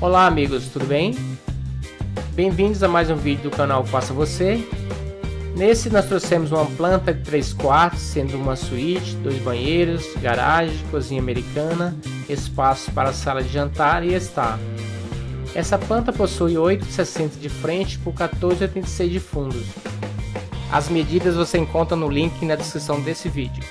Olá amigos, tudo bem? Bem-vindos a mais um vídeo do canal Faça Você. Nesse nós trouxemos uma planta de 3 quartos, sendo uma suíte, dois banheiros, garagem, cozinha americana, espaço para sala de jantar e estar. Essa planta possui 8,60 de frente por 14,86 de fundos. As medidas você encontra no link na descrição desse vídeo.